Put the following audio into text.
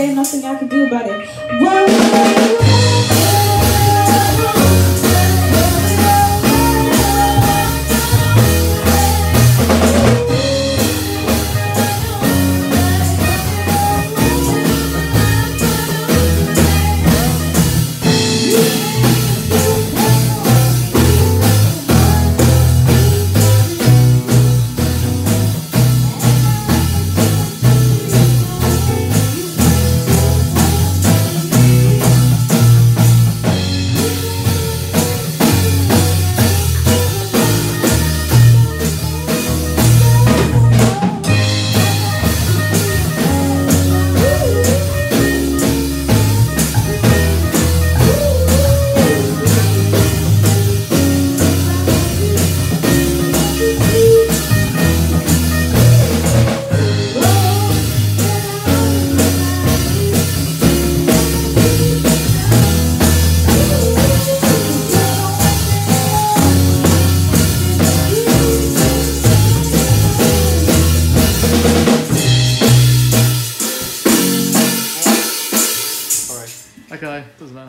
there ain't nothing I can do about it. Whoa. guy doesn't matter.